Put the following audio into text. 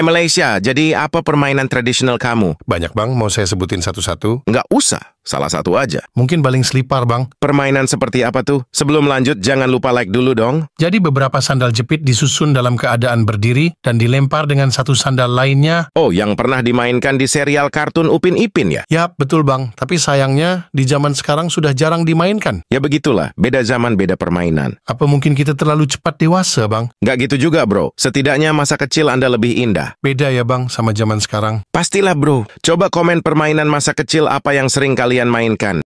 Hai Malaysia, jadi apa permainan tradisional kamu? Banyak bang, mau saya sebutin satu-satu? Nggak usah, salah satu aja. Mungkin baling selipar bang. Permainan seperti apa tuh? Sebelum lanjut, jangan lupa like dulu dong. Jadi beberapa sandal jepit disusun dalam keadaan berdiri dan dilempar dengan satu sandal lainnya. Oh, yang pernah dimainkan di serial kartun Upin Ipin ya? Yap, betul bang. Tapi sayangnya di zaman sekarang sudah jarang dimainkan. Ya begitulah, beda zaman beda permainan. Apa mungkin kita terlalu cepat dewasa bang? Nggak gitu juga bro, setidaknya masa kecil Anda lebih indah. Beda ya bang sama zaman sekarang. Pastilah bro, coba komen permainan masa kecil apa yang sering kalian mainkan.